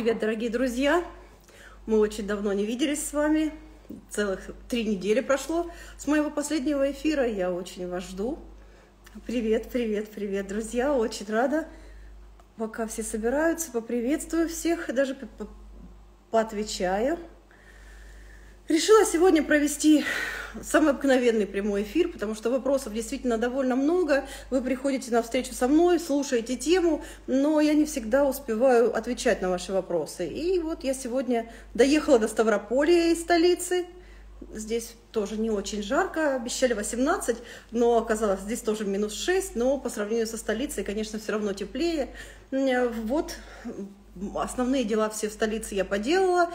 Привет, дорогие друзья! Мы очень давно не виделись с вами. Целых три недели прошло с моего последнего эфира. Я очень вас жду. Привет, привет, привет, друзья! Очень рада. Пока все собираются, поприветствую всех, даже поотвечаю. Решила сегодня провести самый обыкновенный прямой эфир, потому что вопросов действительно довольно много. Вы приходите на встречу со мной, слушаете тему, но я не всегда успеваю отвечать на ваши вопросы. И вот я сегодня доехала до Ставрополя из столицы. Здесь тоже не очень жарко, обещали 18, но оказалось здесь тоже минус 6, но по сравнению со столицей, конечно, все равно теплее. Вот основные дела все в столице я поделала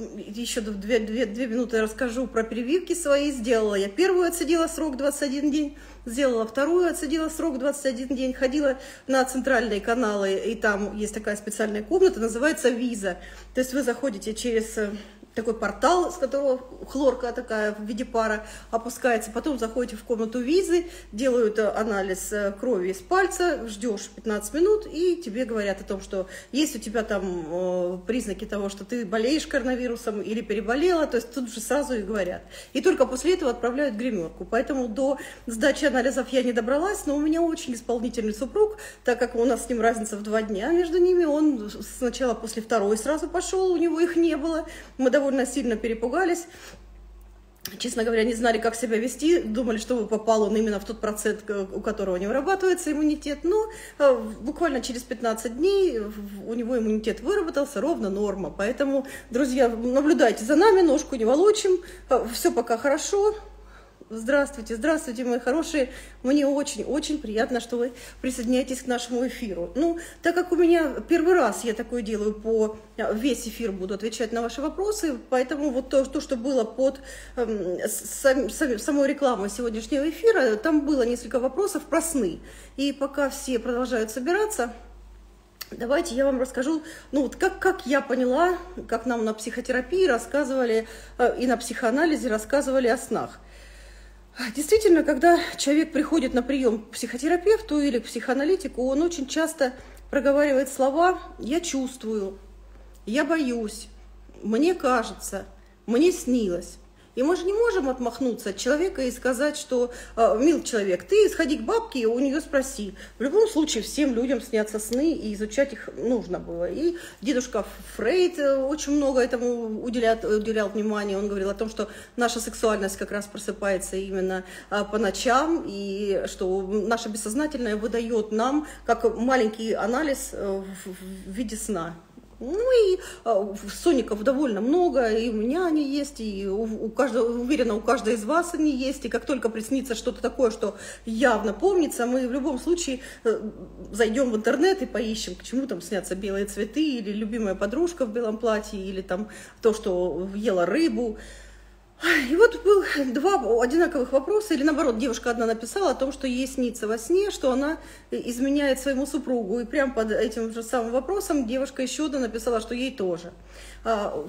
еще две, две, две минуты расскажу про прививки свои. Сделала я первую, отсидела срок 21 день, сделала вторую, отсидела срок 21 день, ходила на центральные каналы, и там есть такая специальная комната, называется виза. То есть вы заходите через э, такой портал, с которого хлорка такая в виде пара опускается. Потом заходите в комнату визы, делают э, анализ э, крови из пальца, ждешь 15 минут, и тебе говорят о том, что есть у тебя там э, признаки того, что ты болеешь коронавирусом или переболела, то есть тут же сразу и говорят. И только после этого отправляют гримерку. Поэтому до сдачи анализов я не добралась, но у меня очень исполнительный супруг, так как у нас с ним разница в два дня между ними, он сначала после второй сразу пошел, у него их не было. Мы довольно сильно перепугались. Честно говоря, не знали, как себя вести, думали, что попал он именно в тот процент, у которого не вырабатывается иммунитет. Но э, буквально через 15 дней у него иммунитет выработался, ровно норма. Поэтому, друзья, наблюдайте за нами, ножку не волочим, э, все пока хорошо, Здравствуйте, здравствуйте, мои хорошие. Мне очень-очень приятно, что вы присоединяетесь к нашему эфиру. Ну, так как у меня первый раз я такое делаю по весь эфир буду отвечать на ваши вопросы, поэтому вот то, то что было под э, сам, сам, самой рекламой сегодняшнего эфира, там было несколько вопросов про сны. И пока все продолжают собираться, Давайте я вам расскажу, ну вот как, как я поняла, как нам на психотерапии рассказывали э, и на психоанализе рассказывали о снах. Действительно, когда человек приходит на прием к психотерапевту или к психоаналитику, он очень часто проговаривает слова «я чувствую», «я боюсь», «мне кажется», «мне снилось». И мы же не можем отмахнуться от человека и сказать, что, «А, мил человек, ты сходи к бабке и у нее спроси. В любом случае всем людям снятся сны, и изучать их нужно было. И дедушка Фрейд э, очень много этому уделял, уделял внимание. Он говорил о том, что наша сексуальность как раз просыпается именно а, по ночам, и что наше бессознательное выдает нам как маленький анализ э, в виде сна. Ну и э, соников довольно много, и у меня они есть, и у, у каждого, уверена, у каждой из вас они есть. И как только приснится что-то такое, что явно помнится, мы в любом случае э, зайдем в интернет и поищем, к чему там снятся белые цветы, или любимая подружка в белом платье, или там то, что ела рыбу. И вот был два одинаковых вопроса, или наоборот, девушка одна написала о том, что ей снится во сне, что она изменяет своему супругу. И прямо под этим же самым вопросом девушка еще одна написала, что ей тоже. А,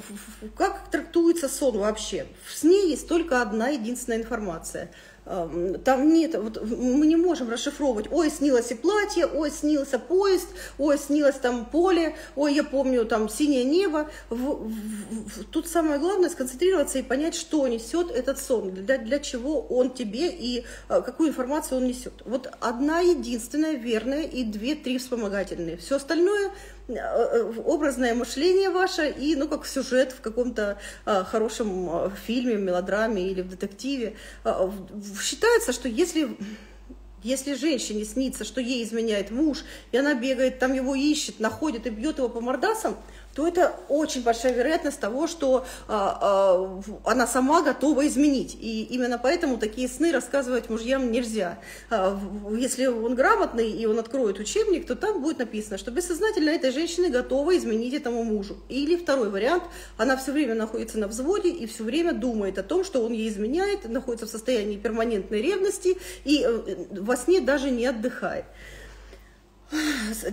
как трактуется сон вообще? В сне есть только одна единственная информация – там нет, вот мы не можем расшифровывать, ой, снилось и платье, ой, снился поезд, ой, снилось там поле, ой, я помню там синее небо. В, в, в, тут самое главное сконцентрироваться и понять, что несет этот сон, для, для чего он тебе и а, какую информацию он несет. Вот одна единственная верная и две-три вспомогательные. Все остальное образное мышление ваше и, ну, как сюжет в каком-то а, хорошем фильме, мелодраме или в детективе. Считается, что если если женщине снится, что ей изменяет муж, и она бегает, там его ищет, находит и бьет его по мордасам, то это очень большая вероятность того, что а, а, она сама готова изменить. И именно поэтому такие сны рассказывать мужьям нельзя. А, если он грамотный и он откроет учебник, то там будет написано, что бессознательно этой женщины готова изменить этому мужу. Или второй вариант, она все время находится на взводе и все время думает о том, что он ей изменяет, находится в состоянии перманентной ревности и э, во сне даже не отдыхает.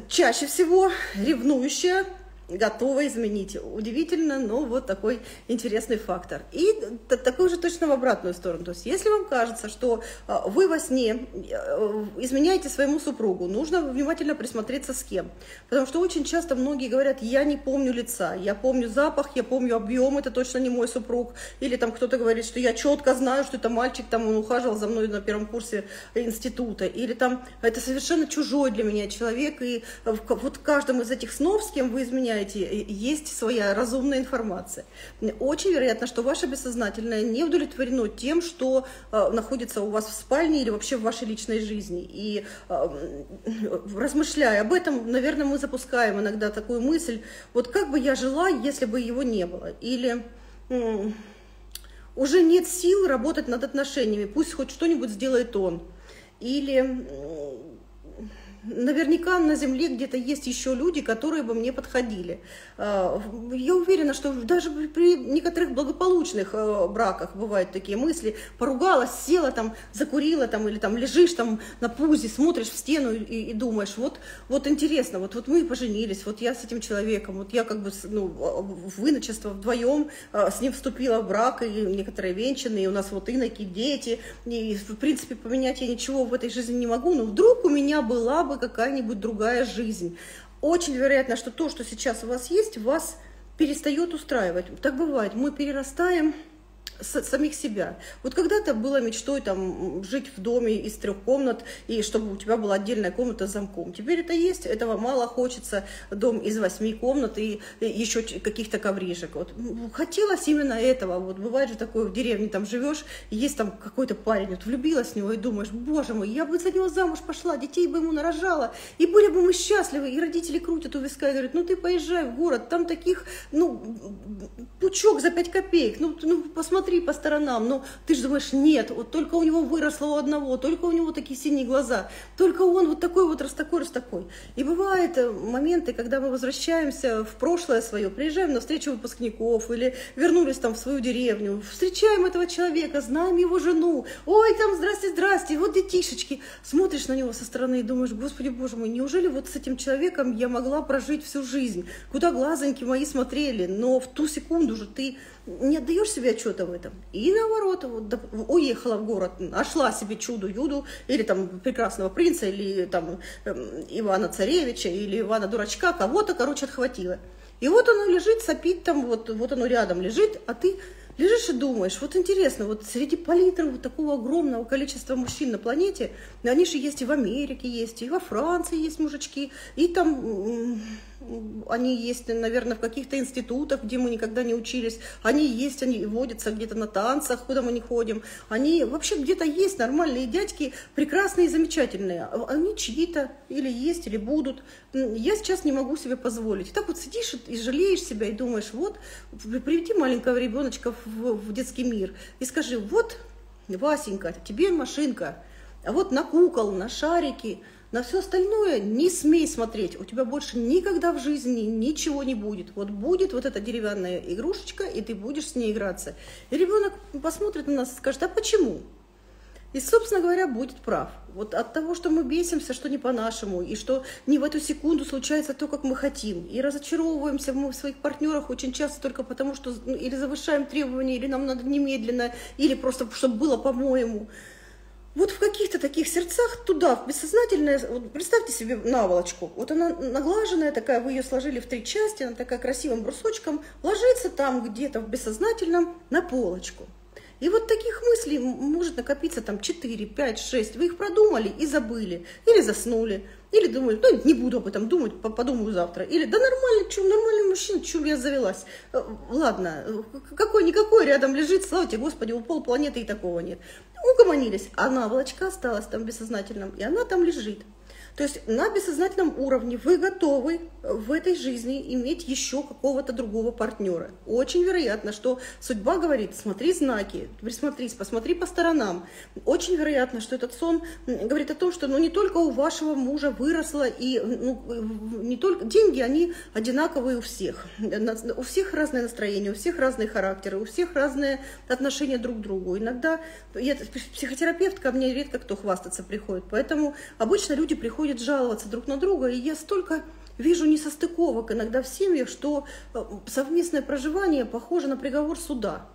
Чаще всего ревнующая готова изменить. Удивительно, но вот такой интересный фактор. И такой же точно в обратную сторону. То есть, если вам кажется, что а, вы во сне э, изменяете своему супругу, нужно внимательно присмотреться с кем. Потому что очень часто многие говорят, я не помню лица, я помню запах, я помню объем, это точно не мой супруг. Или там кто-то говорит, что я четко знаю, что это мальчик, там он ухаживал за мной на первом курсе института. Или там это совершенно чужой для меня человек. И вот в каждом из этих снов, с кем вы изменяете, есть своя разумная информация. Очень вероятно, что ваше бессознательное не удовлетворено тем, что э, находится у вас в спальне или вообще в вашей личной жизни. И э, размышляя об этом, наверное, мы запускаем иногда такую мысль, вот как бы я жила, если бы его не было. Или уже нет сил работать над отношениями, пусть хоть что-нибудь сделает он. Или наверняка на Земле где-то есть еще люди, которые бы мне подходили. А, я уверена, что даже при некоторых благополучных э, браках бывают такие мысли. Поругалась, села там, закурила там, или там лежишь там на пузе, смотришь в стену и, и думаешь, вот, вот интересно, вот, вот мы поженились, вот я с этим человеком, вот я как бы ну, в иночество вдвоем а, с ним вступила в брак, и некоторые венчаны, и у нас вот иноки, дети, и в принципе поменять я ничего в этой жизни не могу, но вдруг у меня была бы какая-нибудь другая жизнь. Очень вероятно, что то, что сейчас у вас есть, вас перестает устраивать. Так бывает. Мы перерастаем самих себя. Вот когда-то было мечтой там жить в доме из трех комнат, и чтобы у тебя была отдельная комната с замком. Теперь это есть, этого мало хочется, дом из восьми комнат и еще каких-то коврижек. Вот. Хотелось именно этого. Вот бывает же такое, в деревне там живешь, есть там какой-то парень, вот влюбилась в него и думаешь, боже мой, я бы за него замуж пошла, детей бы ему нарожала, и были бы мы счастливы, и родители крутят у виска и говорят, ну ты поезжай в город, там таких, ну, пучок за пять копеек, ну, ну посмотри, посмотри по сторонам, но ты же думаешь, нет, вот только у него выросло у одного, только у него такие синие глаза, только он вот такой вот раз такой, раз такой. И бывают э, моменты, когда мы возвращаемся в прошлое свое, приезжаем на встречу выпускников или вернулись там в свою деревню, встречаем этого человека, знаем его жену, ой, там, здрасте, здрасте, вот детишечки. Смотришь на него со стороны и думаешь, господи, боже мой, неужели вот с этим человеком я могла прожить всю жизнь? Куда глазоньки мои смотрели? Но в ту секунду же ты не отдаешь себе отчета в этом. И наоборот, вот, уехала в город, нашла себе чудо-юду, или там прекрасного принца, или там э, Ивана Царевича, или Ивана Дурачка, кого-то, короче, отхватила. И вот оно лежит, сопит там, вот, вот оно рядом лежит, а ты лежишь и думаешь, вот интересно, вот среди палитры вот такого огромного количества мужчин на планете, они же есть и в Америке есть, и во Франции есть мужички, и там они есть, наверное, в каких-то институтах, где мы никогда не учились, они есть, они водятся где-то на танцах, куда мы не ходим, они вообще где-то есть нормальные дядьки, прекрасные и замечательные, а они чьи-то или есть, или будут. Я сейчас не могу себе позволить. И так вот сидишь и жалеешь себя и думаешь, вот, приведи маленького ребеночка в, в детский мир и скажи, вот, Васенька, тебе машинка, а вот на кукол, на шарики – на все остальное не смей смотреть. У тебя больше никогда в жизни ничего не будет. Вот будет вот эта деревянная игрушечка, и ты будешь с ней играться. И ребенок посмотрит на нас и скажет, а почему? И, собственно говоря, будет прав. Вот от того, что мы бесимся, что не по-нашему, и что не в эту секунду случается то, как мы хотим, и разочаровываемся мы в своих партнерах очень часто только потому, что ну, или завышаем требования, или нам надо немедленно, или просто, чтобы было по-моему вот в каких-то таких сердцах туда, в бессознательное, вот представьте себе наволочку, вот она наглаженная такая, вы ее сложили в три части, она такая красивым брусочком, ложится там где-то в бессознательном на полочку. И вот таких мыслей может накопиться там 4, 5, 6. Вы их продумали и забыли. Или заснули. Или думали, ну не буду об этом думать, подумаю завтра. Или да нормально, что нормальный мужчина, чем я завелась. Э, ладно, какой-никакой рядом лежит, слава тебе, Господи, у пол планеты и такого нет. Угомонились, а наволочка осталась там бессознательном, и она там лежит. То есть на бессознательном уровне вы готовы в этой жизни иметь еще какого-то другого партнера. Очень вероятно, что судьба говорит, смотри знаки, присмотрись, посмотри по сторонам. Очень вероятно, что этот сон говорит о том, что ну, не только у вашего мужа выросло, и ну, не только деньги, они одинаковые у всех. У всех разное настроение, у всех разные характеры, у всех разные отношения друг к другу. Иногда я психотерапевт ко мне редко кто хвастаться приходит, поэтому обычно люди приходят будет жаловаться друг на друга, и я столько вижу несостыковок иногда в семьях, что э, совместное проживание похоже на приговор суда.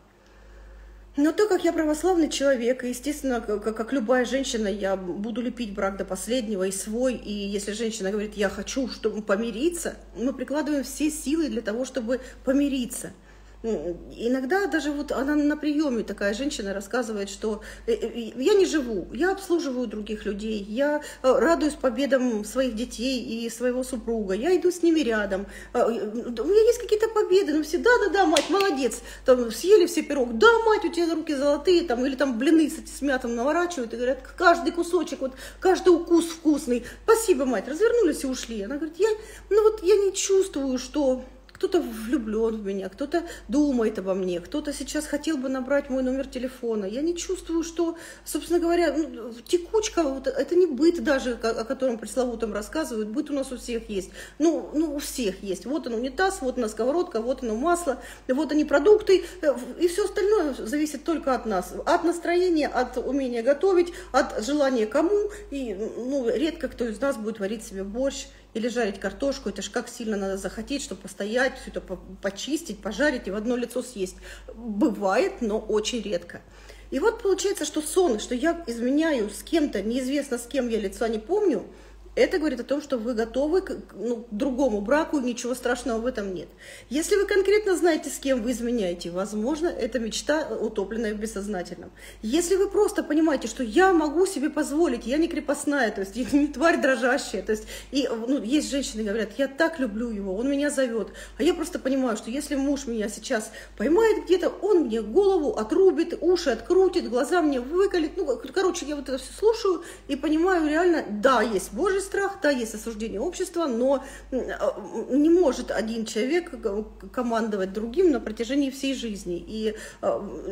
Но так как я православный человек, и, естественно, как, как любая женщина, я буду лепить брак до последнего и свой. И если женщина говорит, я хочу чтобы помириться, мы прикладываем все силы для того, чтобы помириться – Иногда даже вот она на приеме такая женщина рассказывает, что э, э, я не живу, я обслуживаю других людей, я э, радуюсь победам своих детей и своего супруга, я иду с ними рядом, у меня есть какие-то победы, ну все, да-да-да, мать, молодец, там съели все пирог, да, мать, у тебя руки золотые, там, или там блины с, с мятом наворачивают и говорят, каждый кусочек, вот каждый укус вкусный, спасибо, мать, развернулись и ушли. Она говорит, я, ну вот я не чувствую, что кто-то влюблен в меня, кто-то думает обо мне, кто-то сейчас хотел бы набрать мой номер телефона. Я не чувствую, что, собственно говоря, ну, текучка, вот, это не быт даже, о котором пресловутом рассказывают, быт у нас у всех есть. Ну, ну, у всех есть. Вот он унитаз, вот она сковородка, вот оно масло, вот они продукты, э, и все остальное зависит только от нас. От настроения, от умения готовить, от желания кому, и ну, редко кто из нас будет варить себе борщ или жарить картошку, это ж как сильно надо захотеть, чтобы постоять, все это почистить, пожарить и в одно лицо съесть. Бывает, но очень редко. И вот получается, что сон, что я изменяю с кем-то, неизвестно с кем я лица не помню – это говорит о том, что вы готовы к, ну, к другому браку, ничего страшного в этом нет. Если вы конкретно знаете, с кем вы изменяете, возможно, это мечта, утопленная в бессознательном. Если вы просто понимаете, что я могу себе позволить, я не крепостная, то есть я не тварь дрожащая, то есть и, ну, есть женщины, говорят, я так люблю его, он меня зовет, а я просто понимаю, что если муж меня сейчас поймает где-то, он мне голову отрубит, уши открутит, глаза мне выколет, ну, короче, я вот это все слушаю и понимаю реально, да, есть Божий страх, да, есть осуждение общества, но а, не может один человек командовать другим на протяжении всей жизни. И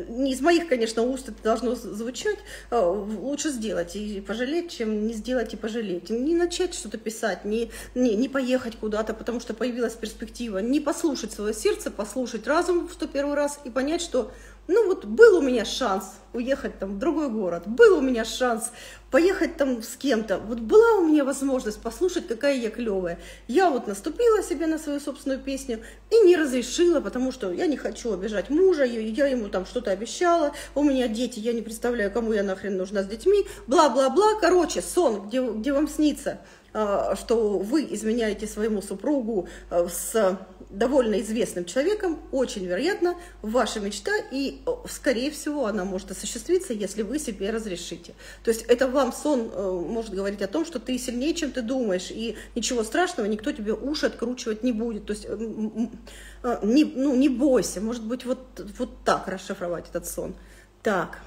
не из моих, конечно, уст это должно звучать, а, лучше сделать и пожалеть, чем не сделать и пожалеть. Не начать что-то писать, не, не, не поехать куда-то, потому что появилась перспектива, не послушать свое сердце, послушать разум в 101 раз и понять, что ну вот был у меня шанс уехать там в другой город, был у меня шанс поехать там с кем-то, вот была у меня возможность послушать, какая я клевая. Я вот наступила себе на свою собственную песню и не разрешила, потому что я не хочу обижать мужа, я ему там что-то обещала, у меня дети, я не представляю, кому я нахрен нужна с детьми, бла-бла-бла. Короче, сон, где, где вам снится, а, что вы изменяете своему супругу а, с довольно известным человеком, очень вероятно, ваша мечта, и, скорее всего, она может осуществиться, если вы себе разрешите. То есть это вам сон э, может говорить о том, что ты сильнее, чем ты думаешь, и ничего страшного, никто тебе уши откручивать не будет. То есть э, не, ну, не бойся, может быть, вот, вот так расшифровать этот сон. Так,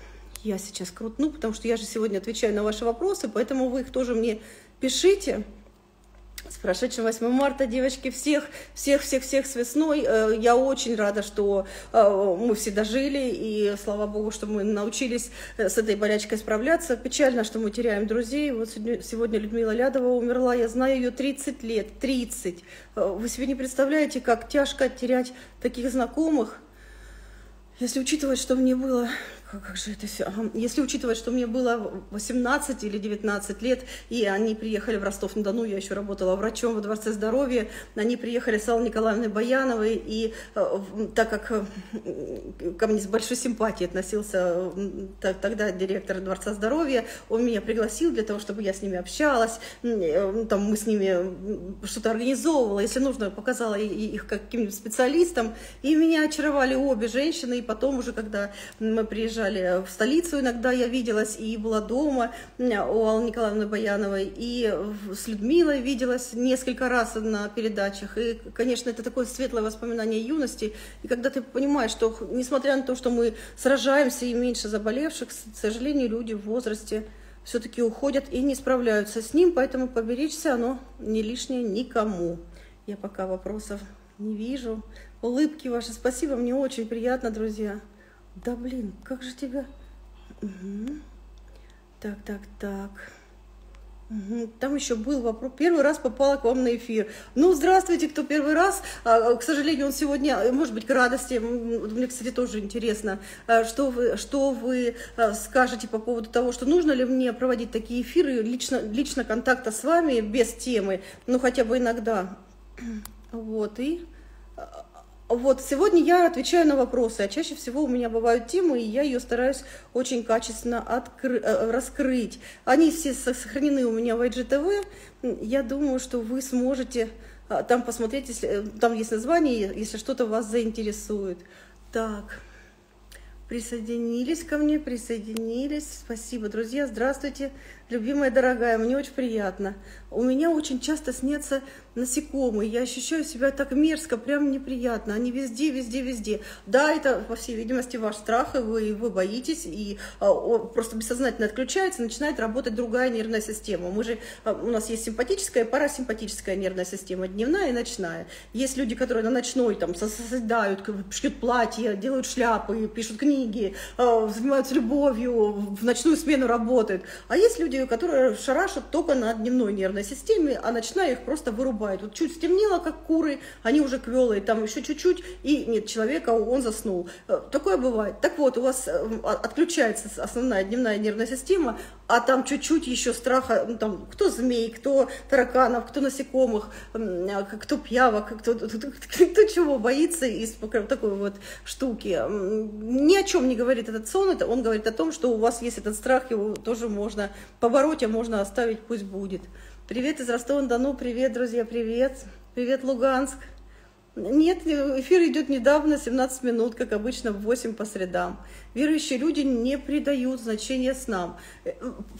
я сейчас крутну, потому что я же сегодня отвечаю на ваши вопросы, поэтому вы их тоже мне пишите. С прошедшим 8 марта, девочки, всех, всех, всех, всех с весной. Э, я очень рада, что э, мы все дожили, и слава богу, что мы научились э, с этой болячкой справляться. Печально, что мы теряем друзей. Вот сегодня Людмила Лядова умерла, я знаю ее 30 лет, 30. Вы себе не представляете, как тяжко терять таких знакомых, если учитывать, что мне было как же это все? Если учитывать, что мне было 18 или 19 лет, и они приехали в Ростов-на-Дону, я еще работала врачом во Дворце здоровья, они приехали с Аллой Николаевной Баяновой, и э, так как э, ко мне с большой симпатией относился тогда директор Дворца здоровья, он меня пригласил для того, чтобы я с ними общалась, э, там мы с ними что-то организовывала, если нужно, показала их каким-нибудь специалистам, и меня очаровали обе женщины, и потом уже, когда мы приезжали приезжали в столицу, иногда я виделась и была дома у Аллы Николаевны Баяновой, и с Людмилой виделась несколько раз на передачах. И, конечно, это такое светлое воспоминание юности. И когда ты понимаешь, что несмотря на то, что мы сражаемся и меньше заболевших, к сожалению, люди в возрасте все-таки уходят и не справляются с ним, поэтому поберечься оно не лишнее никому. Я пока вопросов не вижу. Улыбки ваши, спасибо, мне очень приятно, друзья. Да блин, как же тебя... Угу. Так, так, так. Угу. Там еще был вопрос. Первый раз попала к вам на эфир. Ну, здравствуйте, кто первый раз. А, к сожалению, он сегодня, может быть, к радости. Мне, кстати, тоже интересно, а, что вы, что вы а, скажете по поводу того, что нужно ли мне проводить такие эфиры, лично, лично контакта с вами без темы, ну, хотя бы иногда. Вот, и вот, сегодня я отвечаю на вопросы, а чаще всего у меня бывают темы, и я ее стараюсь очень качественно откры- э, раскрыть. Они все сохранены у меня в IGTV. Я думаю, что вы сможете а, там посмотреть, если э, там есть название, если что-то вас заинтересует. Так. Присоединились ко мне, присоединились. Спасибо, друзья. Здравствуйте, любимая, дорогая. Мне очень приятно. У меня очень часто снятся насекомые. Я ощущаю себя так мерзко, прям неприятно. Они везде, везде, везде. Да, это, по всей видимости, ваш страх, и вы, вы боитесь, и а, просто бессознательно отключается, начинает работать другая нервная система. Мы же, а, у нас есть симпатическая и парасимпатическая нервная система, дневная и ночная. Есть люди, которые на ночной там созидают, шьют платья, делают шляпы, пишут книги, а, занимаются любовью, в ночную смену работают. А есть люди, которые шарашат только на дневной нервной системе, а ночная их просто вырубает. Вот чуть стемнело, как куры, они уже квелые, там еще чуть-чуть, и нет человека, он заснул. Э, такое бывает. Так вот, у вас э, отключается основная дневная нервная система, а там чуть-чуть еще страха, ну, там, кто змей, кто тараканов, кто насекомых, а, кто пьявок, кто, кто, кто, чего боится из такой вот штуки. Ни о чем не говорит этот сон, это он говорит о том, что у вас есть этот страх, его тоже можно побороть, а можно оставить, пусть будет. Привет из Ростова-на-Дону, привет, друзья, привет. Привет, Луганск. Нет, эфир идет недавно, 17 минут, как обычно, в 8 по средам верующие люди не придают значения снам. Э,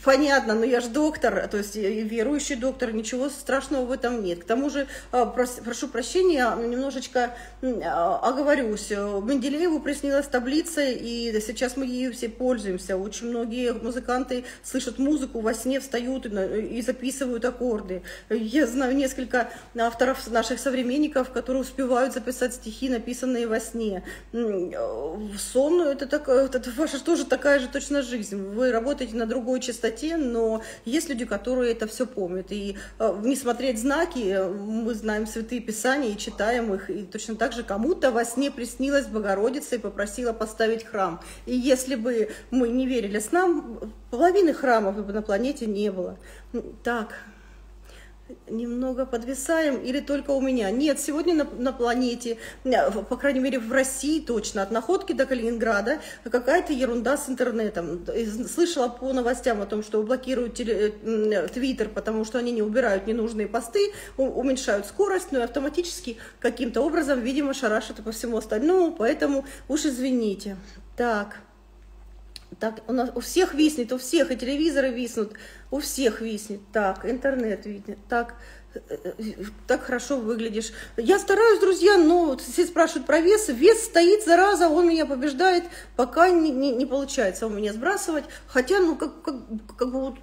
понятно, но я же доктор, то есть верующий доктор, ничего страшного в этом нет. К тому же, а, прошу прощения, немножечко оговорюсь. Менделееву приснилась таблица, и сейчас мы ею все пользуемся. Очень многие музыканты слышат музыку во сне, встают и записывают аккорды. Я знаю несколько авторов наших современников, которые успевают записать стихи, написанные во сне. Сон – это такое это ваша тоже такая же точно жизнь. Вы работаете на другой частоте, но есть люди, которые это все помнят. И э, не смотреть знаки, мы знаем святые писания и читаем их. И точно так же кому-то во сне приснилась Богородица и попросила поставить храм. И если бы мы не верили с нам, половины храмов бы на планете не было. Так, немного подвисаем или только у меня? Нет, сегодня на, на планете, э, по крайней мере в России точно, от находки до Калининграда какая-то ерунда с интернетом. Слышала по новостям о том, что блокируют теле, э, Твиттер, потому что они не убирают ненужные посты, уменьшают скорость, но и автоматически каким-то образом, видимо, шарашат по всему остальному, поэтому уж извините. Так. Так, у нас у всех виснет, у всех и телевизоры виснут, у всех виснет. Так, интернет видно. Так, э, э, так хорошо выглядишь. Я стараюсь, друзья, но все спрашивают про вес. Вес стоит, зараза, он меня побеждает, пока не, не, не получается у меня сбрасывать. Хотя, ну, как, как, как бы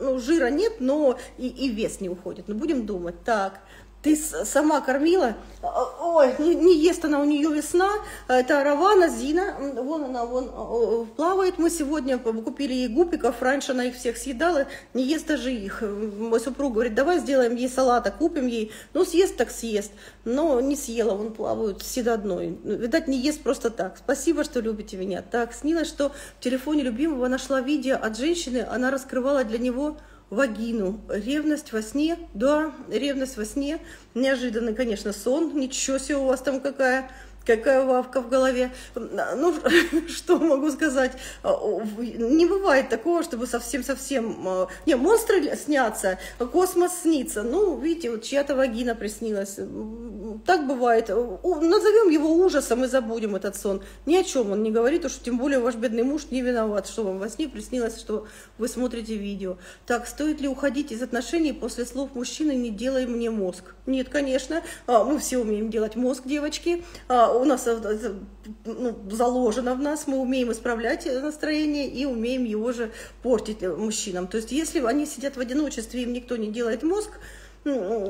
ну, жира нет, но и, и вес не уходит. Но ну, будем думать. Так, ты сама кормила? Ой, не, не ест она, у нее весна. Это Равана, Зина. Вон она, вон плавает. Мы сегодня купили ей гупиков. Раньше она их всех съедала. Не ест даже их. Мой супруг говорит, давай сделаем ей салата, купим ей. Ну, съест так съест. Но не съела, вон плавают седодной. Видать, не ест просто так. Спасибо, что любите меня. Так, снилось, что в телефоне любимого нашла видео от женщины. Она раскрывала для него вагину. Ревность во сне, да, ревность во сне. Неожиданный, конечно, сон. Ничего себе у вас там какая какая вавка в голове. Ну, что могу сказать? Не бывает такого, чтобы совсем-совсем... А, не, монстры снятся, космос снится. Ну, видите, вот чья-то вагина приснилась. Так бывает. Назовем его ужасом и забудем этот сон. Ни о чем он не говорит, уж тем более ваш бедный муж не виноват, что вам во сне приснилось, что вы смотрите видео. Так, стоит ли уходить из отношений после слов мужчины «не делай мне мозг»? Нет, конечно. А, мы все умеем делать мозг, девочки. У нас э, ну, заложено в нас, мы умеем исправлять настроение и умеем его же портить мужчинам. То есть если они сидят в одиночестве, им никто не делает мозг,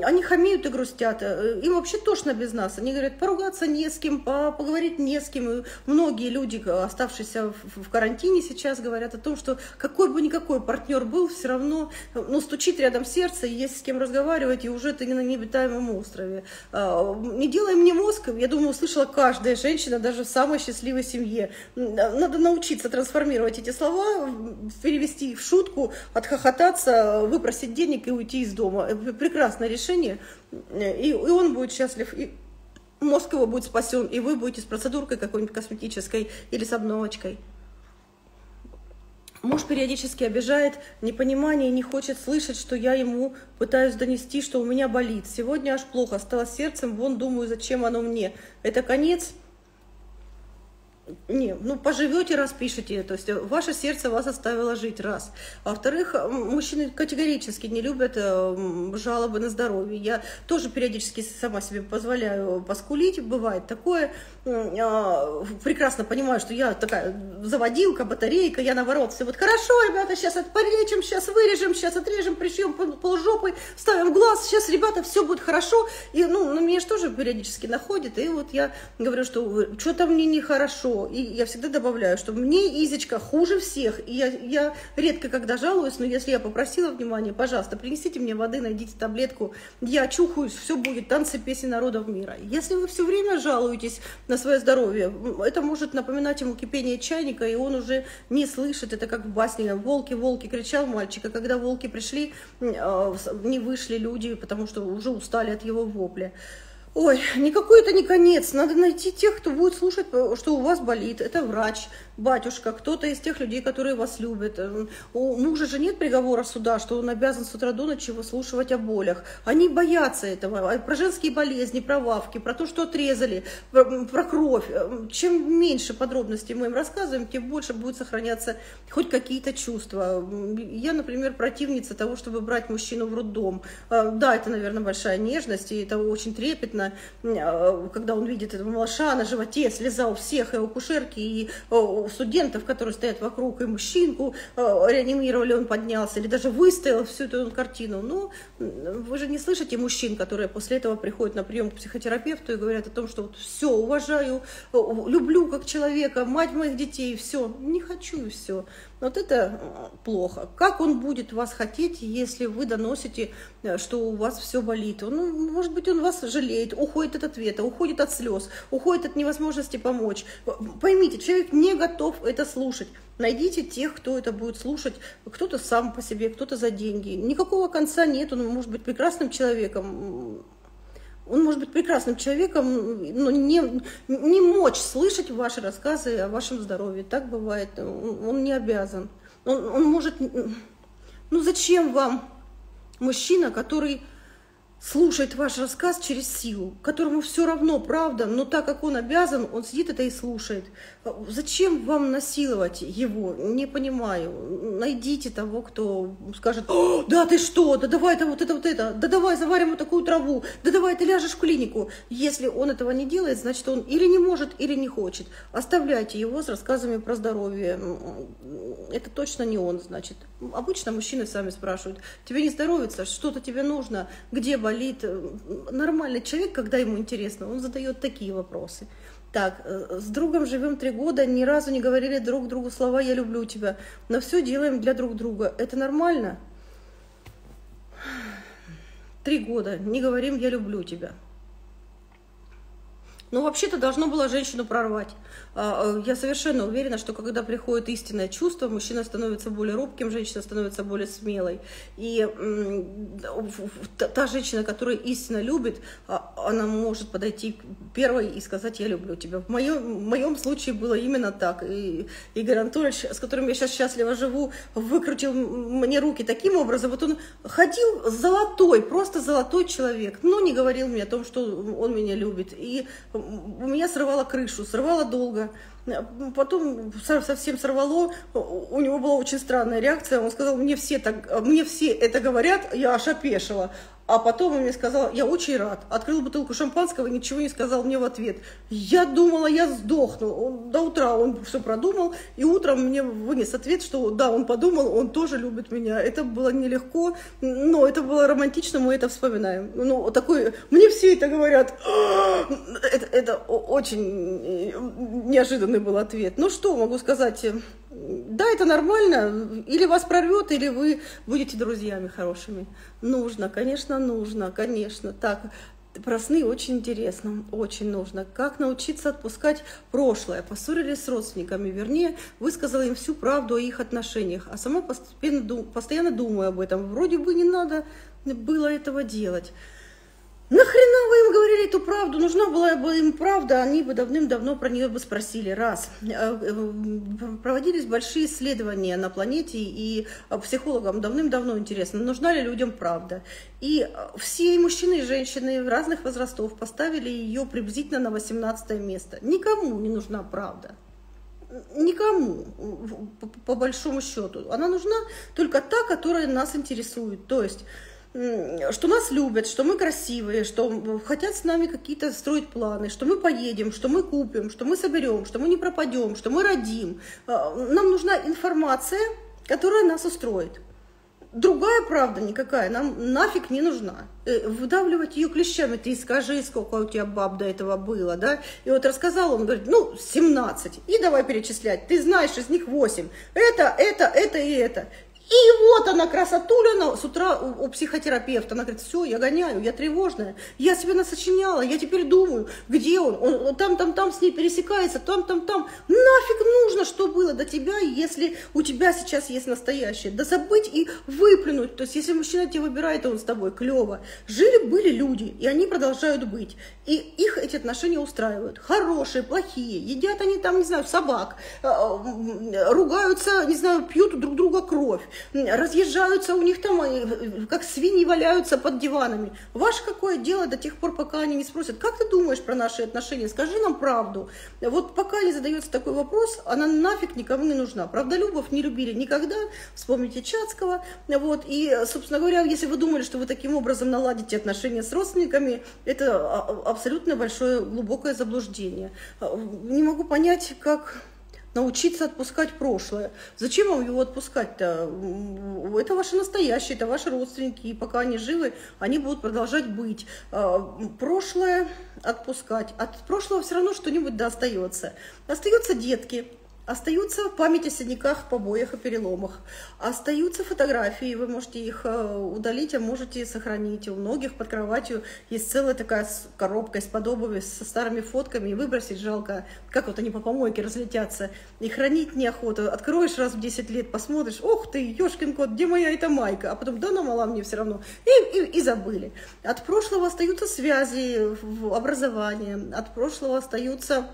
они хамеют и грустят. Э, им вообще тошно без нас. Они говорят, поругаться не с кем, поговорить не с кем. И многие люди, оставшиеся в карантине сейчас, говорят о том, что какой бы никакой партнер был, все равно ну, стучит рядом сердце, и есть с кем разговаривать, и уже ты на необитаемом острове. А, не делай мне мозг, я думаю, услышала каждая женщина, даже в самой счастливой семье. Надо научиться трансформировать эти слова, перевести их в шутку, отхохотаться, выпросить денег и уйти из дома. Прекрасно прекрасное решение, и, и он будет счастлив, и мозг его будет спасен, и вы будете с процедуркой какой-нибудь косметической или с обновочкой. Муж периодически обижает непонимание и не хочет слышать, что я ему пытаюсь донести, что у меня болит. Сегодня аж плохо, стало сердцем, вон думаю, зачем оно мне. Это конец не, ну поживете, распишите. То есть ваше сердце вас оставило жить, раз. А во-вторых, мужчины категорически не любят э, жалобы на здоровье. Я тоже периодически сама себе позволяю поскулить, бывает такое. А, прекрасно понимаю, что я такая заводилка, батарейка, я наоборот, все вот хорошо, ребята, сейчас поречем, сейчас вырежем, сейчас отрежем, пришьем полжопой, ставим глаз, сейчас, ребята, все будет хорошо. И, ну, меня же тоже периодически находит, и вот я говорю, что что-то мне нехорошо, и я всегда добавляю, что мне Изечка хуже всех. И я, я редко когда жалуюсь, но если я попросила внимания, пожалуйста, принесите мне воды, найдите таблетку, я чухаюсь, все будет, танцы песни народов мира. Если вы все время жалуетесь на свое здоровье, это может напоминать ему кипение чайника, и он уже не слышит, это как в басне «Волки, волки!» кричал мальчик, а когда волки пришли, а, не вышли люди, потому что уже устали от его вопля. Ой, никакой это не конец. Надо найти тех, кто будет слушать, что у вас болит. Это врач, батюшка, кто-то из тех людей, которые вас любят. Э, у мужа же нет приговора суда, что он обязан с утра до ночи выслушивать о болях. Они боятся этого. А про женские болезни, про вавки, про то, что отрезали, про, про кровь. Э, чем меньше подробностей мы им рассказываем, тем больше будет сохраняться хоть какие-то чувства. Я, например, противница того, чтобы брать мужчину в роддом. Э, да, это, наверное, большая нежность, и это очень трепетно а, когда он видит этого малыша на животе, слеза у всех, и у кушерки, и студентов, которые стоят вокруг, и мужчинку а, реанимировали, он поднялся, или даже выставил всю эту картину. Но вы же не слышите мужчин, которые после этого приходят на прием к психотерапевту и говорят о том, что вот все, уважаю, люблю как человека, мать моих детей, все, не хочу все. Вот это плохо. Как он будет вас хотеть, если вы доносите, э, что у вас все болит? Он, ну, может быть, он вас жалеет, уходит от ответа, уходит от слез, уходит от невозможности помочь. Поймите, человек не готов это слушать. Найдите тех, кто это будет слушать. Кто-то сам по себе, кто-то за деньги. Никакого конца нет, он может быть прекрасным человеком он может быть прекрасным человеком, но не, не мочь слышать ваши рассказы о вашем здоровье. Так бывает. Он, он не обязан. Он, он может... Ну зачем вам мужчина, который слушает ваш рассказ через силу, которому все равно правда, но так как он обязан, он сидит это и слушает. Зачем вам насиловать его? Не понимаю. Найдите того, кто скажет, да ты что, да давай это вот это вот это, да давай заварим вот такую траву, да давай ты ляжешь в клинику. Если он этого не делает, значит он или не может, или не хочет. Оставляйте его с рассказами про здоровье. Это точно не он, значит. Обычно мужчины сами спрашивают, тебе не здоровится, что-то тебе нужно, где болезнь? Болит. Нормальный человек, когда ему интересно, он задает такие вопросы. Так, э, с другом живем три года, ни разу не говорили друг другу слова «я люблю тебя», но все делаем для друг друга. Это нормально? Три года не говорим «я люблю тебя». Ну, вообще-то должно было женщину прорвать. А, а, я совершенно уверена, что когда приходит истинное чувство, мужчина становится более робким, женщина становится более смелой. И та женщина, которая истинно любит, а, она может подойти первой и сказать «я люблю тебя». В моем, в моем случае было именно так. И Игорь Анатольевич, с которым я сейчас счастливо живу, выкрутил мне руки таким образом. Вот он ходил золотой, просто золотой человек, но не говорил мне о том, что он меня любит. И у меня срывало крышу, срывало долго. Потом совсем сорвало, у него была очень странная реакция, он сказал, мне все, так, мне все это говорят, я аж опешила. А потом он мне сказал, я очень рад. Открыл бутылку шампанского и ничего не сказал мне в ответ. Я думала, я сдохну. Он, до утра он все продумал, и утром мне вынес ответ, что да, он подумал, он тоже любит меня. Это было нелегко, но это было романтично, мы это вспоминаем. Ну, такой, мне все это говорят. Это, это очень неожиданный был ответ. Ну, что могу сказать? Да, это нормально. Или вас прорвет, или вы будете друзьями хорошими. Нужно, конечно, нужно, конечно. Так, Про сны очень интересно, очень нужно. Как научиться отпускать прошлое? Поссорились с родственниками, вернее, высказала им всю правду о их отношениях, а сама постепенно, постоянно думаю об этом. Вроде бы не надо было этого делать. Нахрена вы им говорили эту правду? Нужна была бы им правда, они бы давным-давно про нее бы спросили. Раз. Э, э, проводились большие исследования на планете, и психологам давным-давно интересно, нужна ли людям правда. И все мужчины и женщины разных возрастов поставили ее приблизительно на 18 место. Никому не нужна правда никому, по большому счету. Она нужна только та, которая нас интересует. То есть что нас любят, что мы красивые, что хотят с нами какие-то строить планы, что мы поедем, что мы купим, что мы соберем, что мы не пропадем, что мы родим. А, нам нужна информация, которая нас устроит. Другая правда никакая нам нафиг не нужна. Э, выдавливать ее клещами, ты скажи, сколько у тебя баб до этого было, да? И вот рассказал, он говорит, ну, 17, и давай перечислять. Ты знаешь, из них 8. Это, это, это и это. И вот она, красотуля, она с утра у, у психотерапевта, она говорит, все, я гоняю, я тревожная, я себе насочиняла, я теперь думаю, где он, он там, там, там с ней пересекается, там, там, там, нафиг нужно, что было до тебя, если у тебя сейчас есть настоящее, да забыть и выплюнуть, то есть если мужчина тебя выбирает, он с тобой, клево. Жили-были люди, и они продолжают быть, и их эти отношения устраивают, хорошие, плохие, едят они там, не знаю, собак, э, ругаются, не знаю, пьют друг друга кровь, разъезжаются у них там, э, как свиньи валяются под диванами. Ваше какое дело до тех пор, пока они не спросят, как ты думаешь про наши отношения, скажи нам правду. Вот пока не задается такой вопрос, она нафиг никому не нужна. Правдолюбов не любили никогда, вспомните Чацкого. Вот. И, собственно говоря, если вы думали, что вы таким образом наладите отношения с родственниками, это абсолютно большое глубокое заблуждение. Не могу понять, как научиться отпускать прошлое. Зачем вам его отпускать-то? Это ваши настоящие, это ваши родственники, и пока они живы, они будут продолжать быть. А, прошлое отпускать. От прошлого все равно что-нибудь да остается. Остаются детки, Остаются память о синяках, побоях и переломах. Остаются фотографии, вы можете их э, удалить, а можете сохранить. У многих под кроватью есть целая такая коробка из-под со старыми фотками, и выбросить жалко, как вот они по помойке разлетятся. И хранить неохота. Откроешь раз в 10 лет, посмотришь, ох ты, ёшкин кот, где моя эта майка? А потом, да, намала мне все равно. И, и, и забыли. От прошлого остаются связи, образование. От прошлого остаются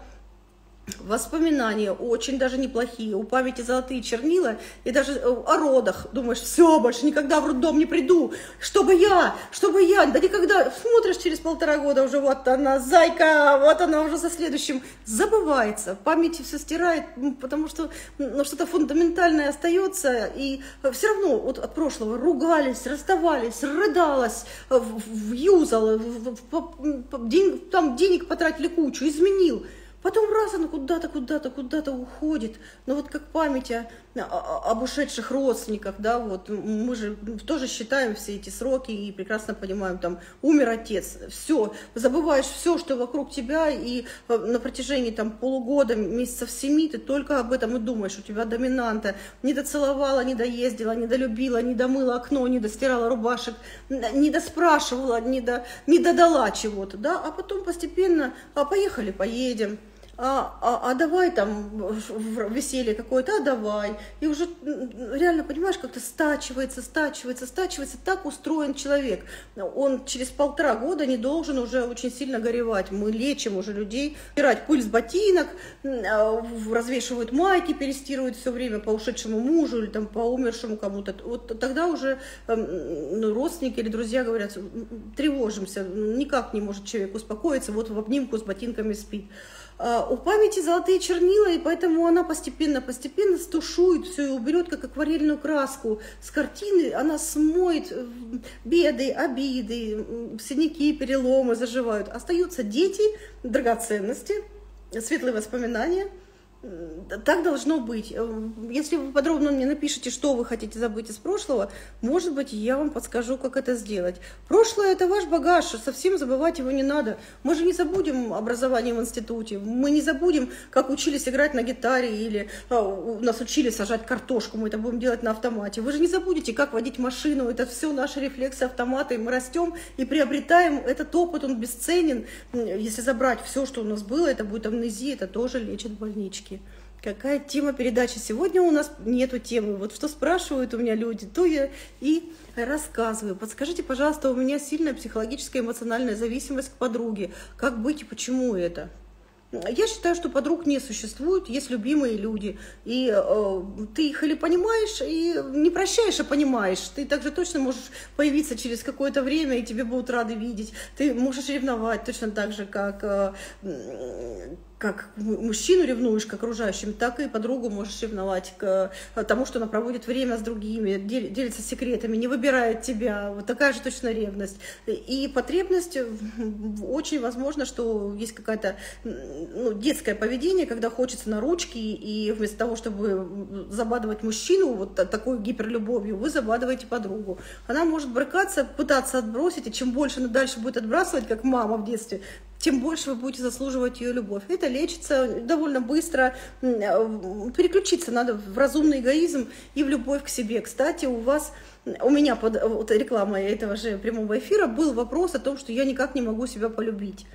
Воспоминания очень даже неплохие, у памяти золотые чернила, и даже э, о родах. Думаешь, все, больше никогда в роддом не приду, чтобы я, чтобы я, да никогда, смотришь через полтора года уже, вот она, зайка, вот она уже со следующим, забывается, памяти все стирает, потому что ну, что-то фундаментальное остается, и все равно вот от прошлого ругались, расставались, рыдалась, вьюзал, там денег потратили кучу, изменил, Потом раз она куда-то, куда-то, куда-то уходит. Но вот как память о, о, об ушедших родственниках, да, вот. Мы же тоже считаем все эти сроки и прекрасно понимаем, там, умер отец, все, забываешь все, что вокруг тебя, и э, на протяжении там полугода, месяцев семи ты только об этом и думаешь, у тебя доминанта, не доцеловала, не доездила, не долюбила, не домыла окно, не достирала рубашек, не доспрашивала, не, до, не додала чего-то, да, а потом постепенно, а поехали, поедем, а, а, а давай там веселье какое-то, а давай. И уже реально, понимаешь, как-то стачивается, стачивается, стачивается. Так устроен человек. Он через полтора года не должен уже очень сильно горевать. Мы лечим уже людей. Убирать пыль с ботинок, а, развешивают майки, перестирывают все время по ушедшему мужу или там по умершему кому-то. Вот тогда уже эм, ну, родственники или друзья говорят, тревожимся, никак не может человек успокоиться, вот в обнимку с ботинками спит. А, у памяти золотые чернила, и поэтому она постепенно-постепенно стушует все и уберет, как акварельную краску с картины. Она смоет э, беды, обиды, синяки, переломы заживают. Остаются дети, драгоценности, светлые воспоминания, так должно быть. Э, если вы подробно мне напишите, что вы хотите забыть из прошлого, может быть, я вам подскажу, как это сделать. Прошлое – это ваш багаж, совсем забывать его не надо. Мы же не забудем образование в институте, мы не забудем, как учились играть на гитаре или а, нас учили сажать картошку, мы это будем делать на автомате. Вы же не забудете, как водить машину, это все наши рефлексы автомата, и мы растем и приобретаем этот опыт, он бесценен. Если забрать все, что у нас было, это будет амнезия, это тоже лечит больнички. Какая тема передачи? Сегодня у нас нету темы. Вот что спрашивают у меня люди, то я и рассказываю. Подскажите, пожалуйста, у меня сильная психологическая эмоциональная зависимость к подруге. Как быть и почему это? Я считаю, что подруг не существует, есть любимые люди. И э, ты их или понимаешь, и не прощаешь, а понимаешь. Ты также точно можешь появиться через какое-то время, и тебе будут рады видеть. Ты можешь ревновать точно так же, как... Э, как мужчину ревнуешь к окружающим, так и подругу можешь ревновать к тому, что она проводит время с другими, делится секретами, не выбирает тебя. Вот такая же точно ревность. И потребность, очень возможно, что есть какая-то ну, детское поведение, когда хочется на ручки, и вместо того, чтобы забадывать мужчину вот такой гиперлюбовью, вы забадываете подругу. Она может брыкаться, пытаться отбросить, и чем больше она дальше будет отбрасывать, как мама в детстве, тем больше вы будете заслуживать ее любовь. Это лечится довольно быстро. Переключиться надо в разумный эгоизм и в любовь к себе. Кстати, у вас у меня под вот, рекламой этого же прямого эфира был вопрос о том, что я никак не могу себя полюбить.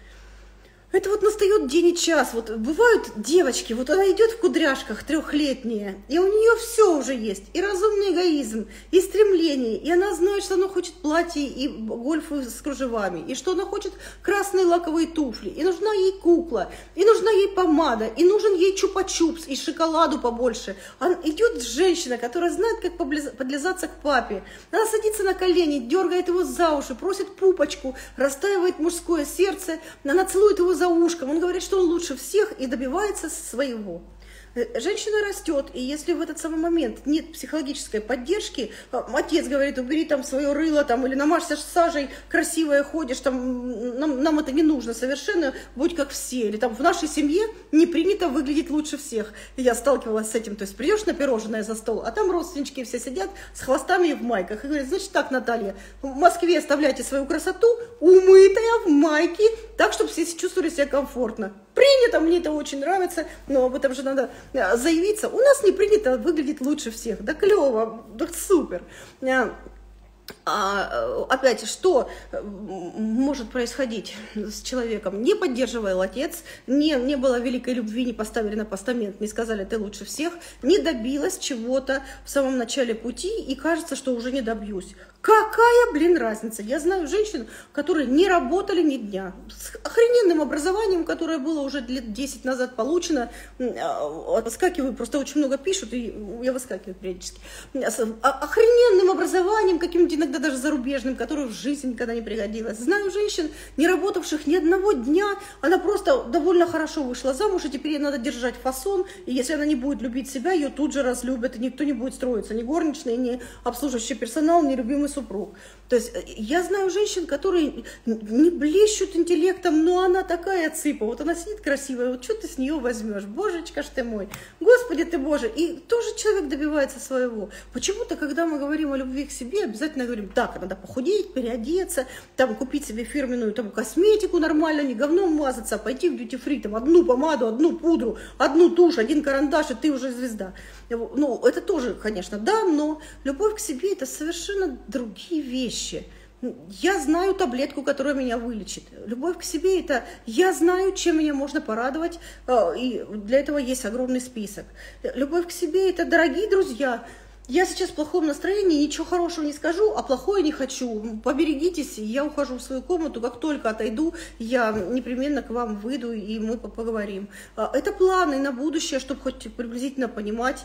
Это вот настает день и час. Вот бывают девочки, вот она идет в кудряшках трехлетняя, и у нее все уже есть. И разумный эгоизм, и стремление, и она знает, что она хочет платье и гольфы с кружевами, и что она хочет красные лаковые туфли, и нужна ей кукла, и нужна ей помада, и нужен ей чупа-чупс, и шоколаду побольше. Она, идет женщина, которая знает, как подлизаться к папе. Она садится на колени, дергает его за уши, просит пупочку, растаивает мужское сердце, она целует его за ушком, он говорит, что он лучше всех и добивается своего. Э, женщина растет, и если в этот самый момент нет психологической поддержки, а, отец говорит, убери там свое рыло, там, или намажься сажей, красивая ходишь, там, нам, нам это не нужно совершенно, будь как все. Или там в нашей семье не принято выглядеть лучше всех. И я сталкивалась с этим, то есть придешь на пирожное за стол, а там родственнички все сидят с хвостами и в майках. И говорят, значит так, Наталья, в Москве оставляйте свою красоту, умытая в майке, так, чтобы все чувствовали себя комфортно принято, мне это очень нравится, но об этом же надо э, заявиться. У нас не принято выглядеть лучше всех. Да клево, да супер. Э, а, э, опять, что может происходить с человеком? Не поддерживал отец, не, не было великой любви, не поставили на постамент, не сказали «ты лучше всех», не добилась чего-то в самом начале пути и кажется, что уже не добьюсь. Какая, блин, разница? Я знаю женщин, которые не работали ни дня, с охрененным образованием, которое было уже лет 10 назад получено. А, выскакиваю, просто очень много пишут, и я выскакиваю периодически. С охрененным образованием, каким-нибудь иногда даже зарубежным, которое в жизни никогда не пригодилось. Знаю женщин, не работавших ни одного дня, она просто довольно хорошо вышла замуж, и теперь ей надо держать фасон, и если она не будет любить себя, ее тут же разлюбят, и никто не будет строиться, ни горничные, ни обслуживающий персонал, ни любимый супруг. То есть э, я знаю женщин, которые не блещут интеллектом, но она такая цыпа. Вот она сидит красивая, вот что ты с нее возьмешь? Божечка ж ты мой, Господи ты Боже. И тоже человек добивается своего. Почему-то, когда мы говорим о любви к себе, обязательно говорим, так, надо похудеть, переодеться, там купить себе фирменную там, косметику нормально, не говном мазаться, а пойти в дьюти-фри, там одну помаду, одну пудру, одну тушь, один карандаш, и ты уже звезда. Ну, это тоже, конечно, да, но любовь к себе – это совершенно другие вещи. Я знаю таблетку, которая меня вылечит. Любовь к себе – это я знаю, чем меня можно порадовать, э, и для этого есть огромный список. Любовь к себе – это дорогие друзья, я сейчас в плохом настроении, ничего хорошего не скажу, а плохое не хочу. Поберегитесь, я ухожу в свою комнату, как только отойду, я непременно к вам выйду, и мы поговорим. А, это планы на будущее, чтобы хоть приблизительно понимать,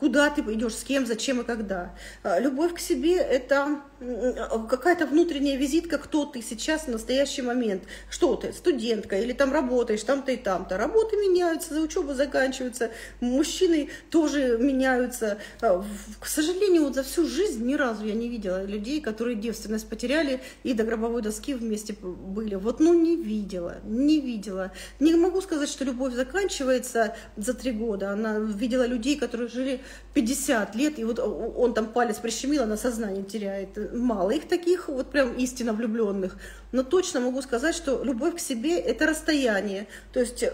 куда ты идешь, с кем, зачем и когда. А, любовь к себе – это какая-то внутренняя визитка, кто ты сейчас в настоящий момент. Что ты, студентка, или там работаешь, там-то и там-то. Работы меняются, за учебу заканчиваются, мужчины тоже меняются. А, к сожалению, вот за всю жизнь ни разу я не видела людей, которые девственность потеряли и до гробовой доски вместе были. Вот, ну, не видела, не видела. Не могу сказать, что любовь заканчивается за три года. Она видела людей, которые жили 50 лет, и вот он там палец прищемил, она сознание теряет. Мало их таких, вот прям истинно влюбленных. Но точно могу сказать, что любовь к себе – это расстояние. То есть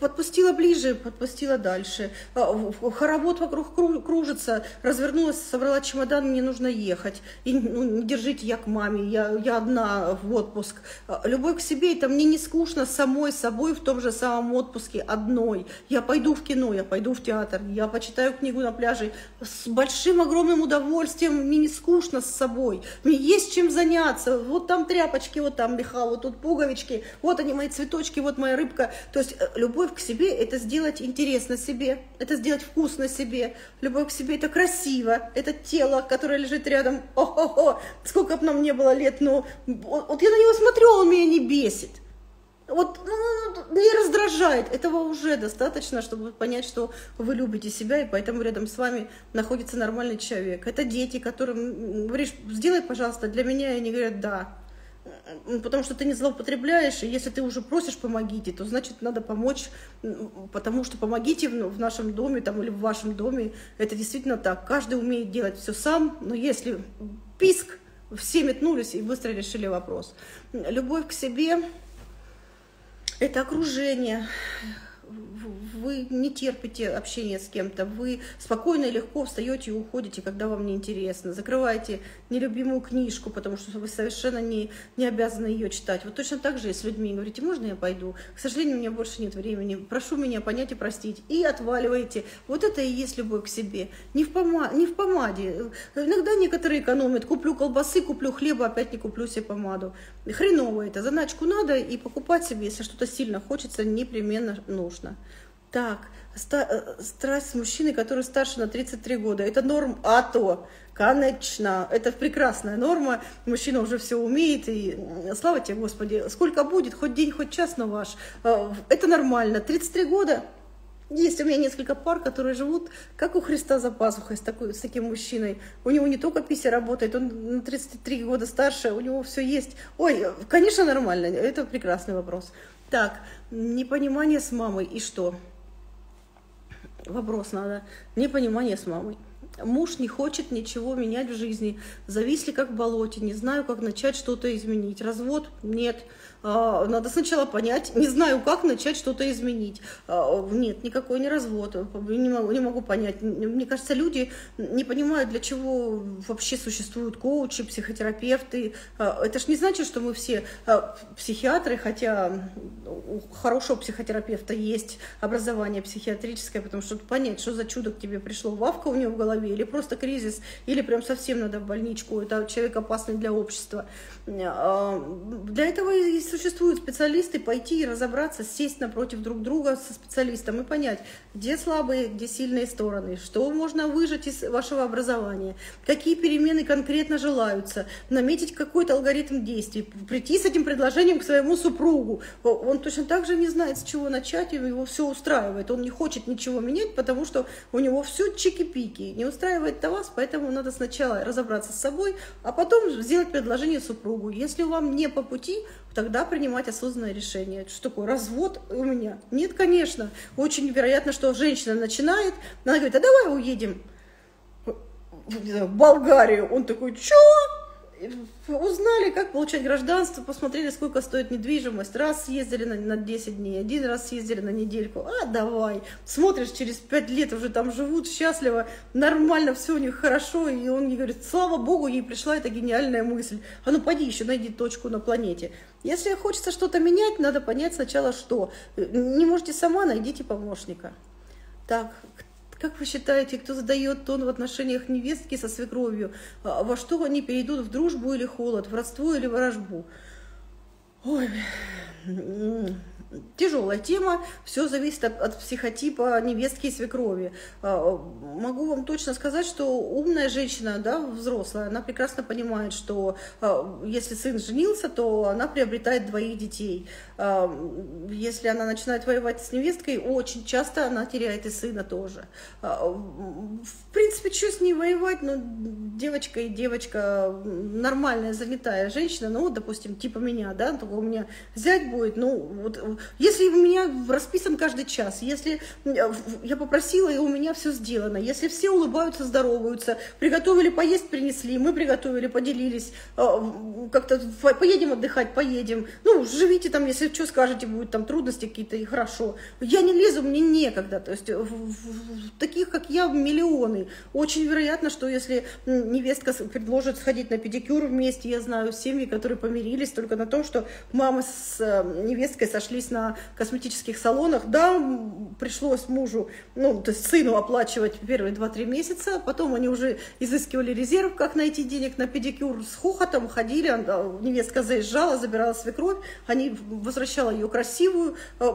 Подпустила ближе, подпустила дальше. А, хоровод вокруг кружится, развернулась, собрала чемодан, мне нужно ехать. И ну, не держите, я к маме, я, я одна в отпуск. А, любовь к себе, это мне не скучно самой собой в том же самом отпуске одной. Я пойду в кино, я пойду в театр, я почитаю книгу на пляже с большим огромным удовольствием, мне не скучно с собой. Мне есть чем заняться. Вот там тряпочки, вот там меха, вот тут пуговички, вот они мои цветочки, вот моя рыбка. То есть э, любовь Любовь к себе – это сделать интересно себе, это сделать вкусно себе. Любовь к себе – это красиво, это тело, которое лежит рядом. О-хо-хо, сколько бы нам не было лет, но вот я на него смотрю, он меня не бесит. Вот ну, ну, ну, не раздражает. Этого уже достаточно, чтобы понять, что вы любите себя, и поэтому рядом с вами находится нормальный человек. Это дети, которым говоришь, сделай, пожалуйста, для меня, и они говорят, да потому что ты не злоупотребляешь, и если ты уже просишь помогите, то значит надо помочь, потому что помогите в нашем доме там, или в вашем доме, это действительно так. Каждый умеет делать все сам, но если писк, все метнулись и быстро решили вопрос. Любовь к себе – это окружение, вы не терпите общения с кем-то, вы спокойно и легко встаете и уходите, когда вам неинтересно, закрываете нелюбимую книжку, потому что вы совершенно не, не обязаны ее читать. Вот точно так же и с людьми говорите, можно я пойду? К сожалению, у меня больше нет времени, прошу меня понять и простить. И отваливаете. Вот это и есть любовь к себе. Не в, пома не в помаде. Иногда некоторые экономят, куплю колбасы, куплю хлеба, опять не куплю себе помаду. Хреново это, заначку надо и покупать себе, если что-то сильно хочется, непременно нужно. Так, э, страсть с мужчиной, который старше на 33 года. Это норм, а то, конечно, это прекрасная норма. Мужчина уже все умеет, и слава тебе, Господи, сколько будет, хоть день, хоть час, но ваш. Э, это нормально. 33 года, есть у меня несколько пар, которые живут, как у Христа за пазухой, с, такой, с таким мужчиной. У него не только пися работает, он на 33 года старше, у него все есть. Ой, конечно, нормально, это прекрасный вопрос. Так, непонимание с мамой и что? Вопрос надо. Непонимание с мамой. Муж не хочет ничего менять в жизни. Зависли как в болоте. Не знаю, как начать что-то изменить. Развод? Нет. А, надо сначала понять, не знаю, как начать что-то изменить. А, нет, никакой не развод, не могу, не могу понять. Мне кажется, люди не понимают, для чего вообще существуют коучи, психотерапевты. А, это ж не значит, что мы все психиатры, хотя у хорошего психотерапевта есть образование психиатрическое, потому что понять, что за чудо к тебе пришло, вавка у него в голове, или просто кризис, или прям совсем надо в больничку, это человек опасный для общества. Для этого и существуют специалисты, пойти и разобраться, сесть напротив друг друга со специалистом и понять, где слабые, где сильные стороны, что можно выжать из вашего образования, какие перемены конкретно желаются, наметить какой-то алгоритм действий, прийти с этим предложением к своему супругу. Он точно так же не знает, с чего начать, его все устраивает. Он не хочет ничего менять, потому что у него все чики-пики. Не устраивает-то вас, поэтому надо сначала разобраться с собой, а потом сделать предложение супругу. Если вам не по пути, тогда принимать осознанное решение. Что такое развод у меня? Нет, конечно. Очень вероятно, что женщина начинает, она говорит, а давай уедем в Болгарию. Он такой, что? Узнали, как получать гражданство, посмотрели, сколько стоит недвижимость. Раз съездили на, на 10 дней, один раз съездили на недельку. А, давай. Смотришь, через 5 лет уже там живут счастливо, нормально, все у них хорошо. И он мне говорит, слава богу, ей пришла эта гениальная мысль. А ну, поди еще найди точку на планете. Если хочется что-то менять, надо понять сначала, что. Не можете сама, найдите помощника. Так, как вы считаете, кто задает тон в отношениях невестки со свекровью? А, во что они перейдут, в дружбу или холод, в родство или ворожбу? Ой, тяжелая тема, все зависит от, от психотипа невестки и свекрови. А, могу вам точно сказать, что умная женщина, да, взрослая, она прекрасно понимает, что а, если сын женился, то она приобретает двоих детей. А, если она начинает воевать с невесткой, очень часто она теряет и сына тоже. В принципе, что с ней воевать? Ну, девочка и девочка, нормальная, занятая женщина, ну, допустим, типа меня, да, только у меня зять будет, ну, вот, если у меня расписан каждый час, если я попросила, и у меня все сделано, если все улыбаются, здороваются, приготовили поесть, принесли, мы приготовили, поделились, а, как-то поедем отдыхать, поедем, ну, живите там, если что скажете, будет там трудности какие-то, и хорошо. Я не лезу, мне некогда, то есть таких, как я, миллионы. Очень вероятно, что если невестка предложит сходить на педикюр вместе, я знаю семьи, которые помирились только на том, что мама с э, невесткой сошлись на косметических салонах. Да, пришлось мужу, ну, то есть сыну оплачивать первые 2-3 месяца, потом они уже изыскивали резерв, как найти денег на педикюр, с хохотом ходили, невестка заезжала, забирала свекровь, они возвращала ее красивую, э,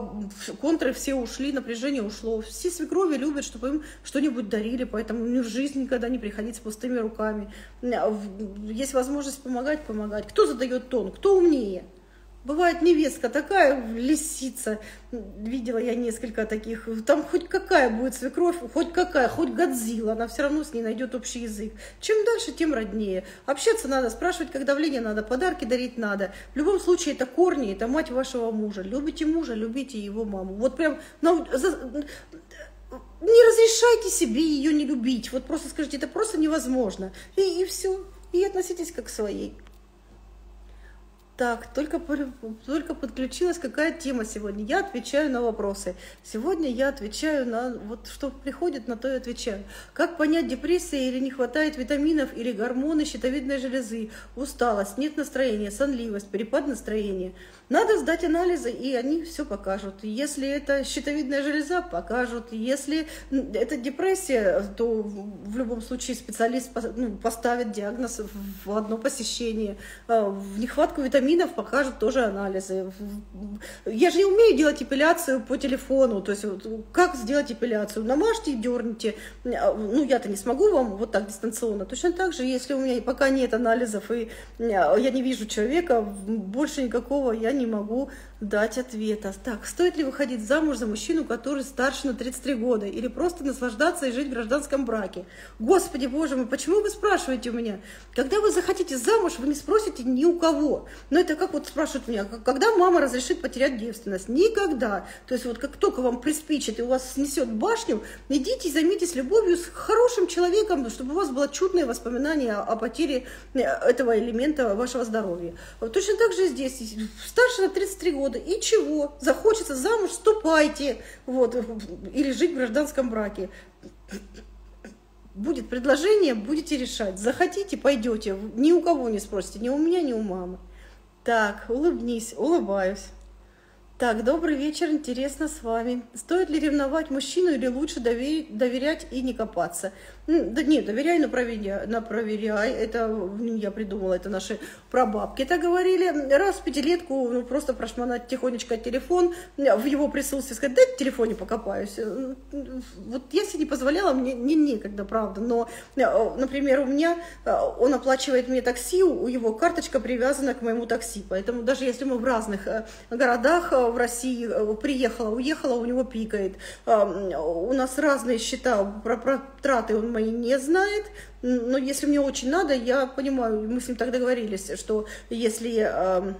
контры все ушли, напряжение ушло. Все свекрови любят, чтобы им что-нибудь дарили, поэтому ни в жизни никогда не приходить с пустыми руками. Есть возможность помогать, помогать. Кто задает тон, кто умнее? Бывает невестка такая лисица, видела я несколько таких, там хоть какая будет свекровь, хоть какая, хоть Годзилла, она все равно с ней найдет общий язык. Чем дальше, тем роднее. Общаться надо, спрашивать, как давление надо, подарки дарить надо. В любом случае, это корни, это мать вашего мужа. Любите мужа, любите его маму. Вот прям не разрешайте себе ее не любить. Вот просто скажите, это просто невозможно. И, и все. И относитесь как к своей. Так, только, только подключилась, какая тема сегодня? Я отвечаю на вопросы. Сегодня я отвечаю на, вот что приходит, на то и отвечаю. Как понять, депрессия или не хватает витаминов, или гормоны щитовидной железы, усталость, нет настроения, сонливость, перепад настроения – надо сдать анализы, и они все покажут. Если это щитовидная железа, покажут. Если это депрессия, то в любом случае специалист ну, поставит диагноз в одно посещение. А, в нехватку витаминов покажут тоже анализы. Я же не умею делать эпиляцию по телефону. То есть как сделать эпиляцию? Намажьте и дерните. А, ну, я-то не смогу вам вот так дистанционно. Точно так же, если у меня пока нет анализов, и а, я не вижу человека, больше никакого я не могу дать ответа. Так, стоит ли выходить замуж за мужчину, который старше на 33 года, или просто наслаждаться и жить в гражданском браке? Господи, боже мой, почему вы спрашиваете у меня? Когда вы захотите замуж, вы не спросите ни у кого. Но это как вот спрашивают меня, когда мама разрешит потерять девственность? Никогда. То есть вот как только вам приспичит и у вас снесет башню, идите и займитесь любовью с хорошим человеком, чтобы у вас было чудное воспоминание о потере э, этого элемента вашего здоровья. Точно так же здесь. Старше на 33 года года. И чего? Захочется замуж, вступайте. Вот. Или жить в гражданском браке. Будет предложение, будете решать. Захотите, пойдете. Ни у кого не спросите, ни у меня, ни у мамы. Так, улыбнись, улыбаюсь. Так, добрый вечер, интересно с вами. Стоит ли ревновать мужчину или лучше доверять и не копаться? Да нет, доверяй, но проверяй, но проверяй. Это я придумала, это наши прабабки так говорили. Раз в пятилетку ну, просто прошмонать тихонечко телефон, в его присутствии сказать, дай в телефоне покопаюсь. Вот я себе не позволяла, мне не некогда, правда. Но, например, у меня, он оплачивает мне такси, у его карточка привязана к моему такси. Поэтому даже если мы в разных э, городах э, в России э, приехала, уехала, у него пикает. У нас разные счета, про, про траты он мои не знает, но если мне очень надо, я понимаю, мы с ним так договорились, что если эм,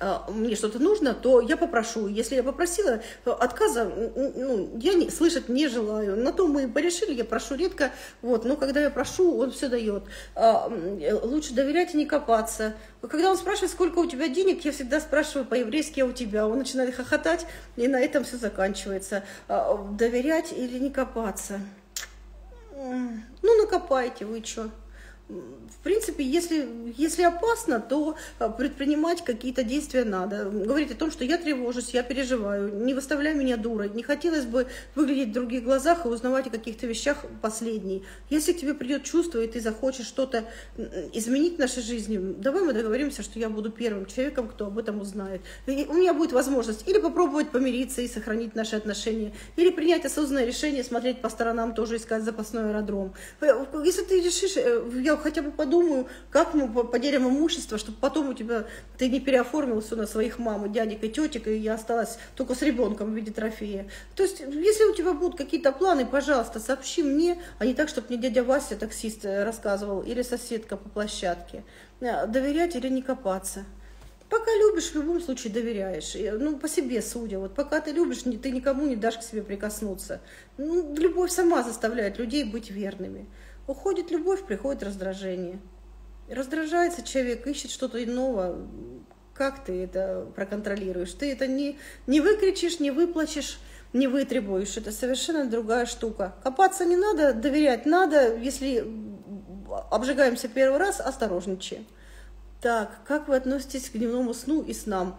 э, мне что-то нужно, то я попрошу. Если я попросила, отказа ну, я не, слышать не желаю. На то мы порешили, я прошу редко. Вот, но когда я прошу, он все дает. А, лучше доверять и не копаться. Когда он спрашивает, сколько у тебя денег, я всегда спрашиваю по-еврейски, а у тебя? Он начинает хохотать, и на этом все заканчивается. А, доверять или не копаться? Ну, накопайте вы что. В принципе, если, если опасно, то а, предпринимать какие-то действия надо. Говорить о том, что я тревожусь, я переживаю, не выставляй меня дурой. Не хотелось бы выглядеть в других глазах и узнавать о каких-то вещах последней. Если к тебе придет чувство, и ты захочешь что-то изменить в нашей жизни, давай мы договоримся, что я буду первым человеком, кто об этом узнает. И у меня будет возможность или попробовать помириться и сохранить наши отношения, или принять осознанное решение, смотреть по сторонам, тоже искать запасной аэродром. Э, если ты решишь, э, я хотя бы подумаю, как мы поделим имущество, чтобы потом у тебя ты не переоформил все на своих мам, и дядек и тетек, и я осталась только с ребенком в виде трофея. То есть, если у тебя будут какие-то планы, пожалуйста, сообщи мне, а не так, чтобы мне дядя Вася, таксист, э, рассказывал, или соседка по площадке. Э, доверять или не копаться. Пока любишь, в любом случае доверяешь. Ну, по себе судя. Вот пока ты любишь, ты никому не дашь к себе прикоснуться. Ну, любовь сама заставляет людей быть верными. Уходит любовь, приходит раздражение. Раздражается человек, ищет что-то иного. Как ты это проконтролируешь? Ты это не, не выкричишь, не выплачешь, не вытребуешь. Это совершенно другая штука. Копаться не надо, доверять надо. Если обжигаемся первый раз, осторожничаем. Так, как вы относитесь к дневному сну и снам?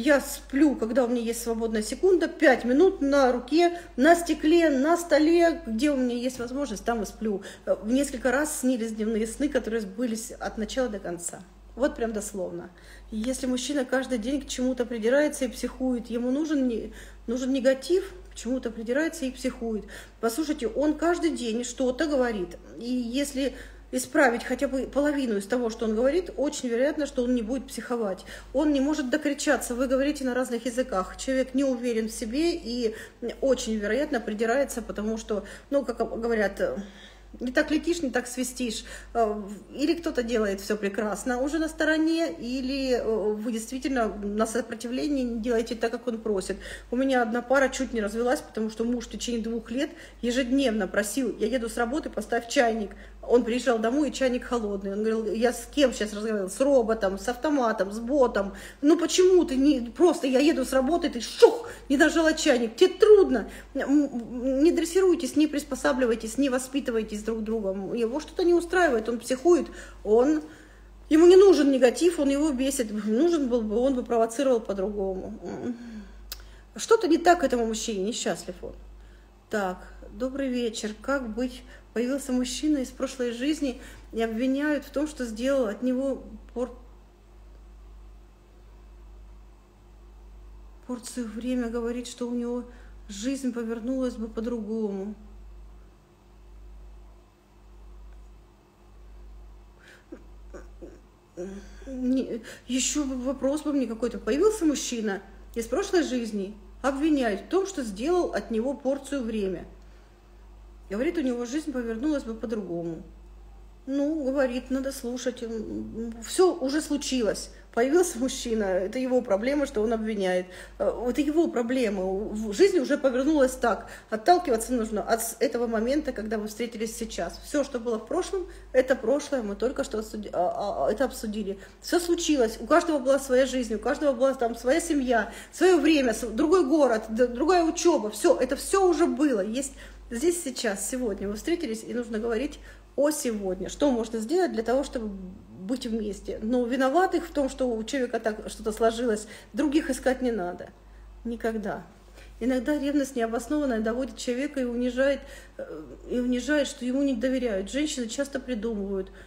Я сплю, когда у меня есть свободная секунда, 5 минут на руке, на стекле, на столе, где у меня есть возможность, там и сплю. В несколько раз снились дневные сны, которые сбылись от начала до конца. Вот прям дословно. Если мужчина каждый день к чему-то придирается и психует, ему нужен, нужен негатив, к чему-то придирается и психует. Послушайте, он каждый день что-то говорит. И если исправить хотя бы половину из того, что он говорит, очень вероятно, что он не будет психовать. Он не может докричаться, вы говорите на разных языках. Человек не уверен в себе и очень вероятно придирается, потому что, ну, как говорят, не так летишь, не так свистишь. Э, или кто-то делает все прекрасно уже на стороне, или э, вы действительно на сопротивлении не делаете так, как он просит. У меня одна пара чуть не развелась, потому что муж в течение двух лет ежедневно просил, я еду с работы, поставь чайник. Он приезжал домой, и чайник холодный. Он говорил, я с кем сейчас разговаривал? С роботом, с автоматом, с ботом. Ну почему ты не... Просто я еду с работы, ты шух, не нажала чайник. Тебе трудно. Не дрессируйтесь, не приспосабливайтесь, не воспитывайтесь друг другом. Его что-то не устраивает, он психует, он... Ему не нужен негатив, он его бесит. Нужен был бы, он бы провоцировал по-другому. Что-то не так этому мужчине, несчастлив он. Так, добрый вечер. Как быть Появился мужчина из прошлой жизни и обвиняют в том, что сделал от него пор... порцию время, говорит, что у него жизнь повернулась бы по-другому. Еще вопрос бы мне какой-то. Появился мужчина из прошлой жизни, обвиняют в том, что сделал от него порцию время – Говорит, у него жизнь повернулась бы по-другому. Ну, говорит, надо слушать. Все уже случилось. Появился мужчина, это его проблема, что он обвиняет. Это его проблема. В жизни уже повернулась так. Отталкиваться нужно от этого момента, когда вы встретились сейчас. Все, что было в прошлом, это прошлое, мы только что а, а, а, это обсудили. Все случилось. У каждого была своя жизнь, у каждого была там своя семья, свое время, другой город, другая учеба. Все, это все уже было. Есть здесь, сейчас, сегодня вы встретились, и нужно говорить о сегодня. Что можно сделать для того, чтобы быть вместе? Но виноватых в том, что у человека так что-то сложилось, других искать не надо. Никогда. Иногда ревность необоснованная доводит человека и унижает, э, и унижает, что ему не доверяют. Женщины часто придумывают –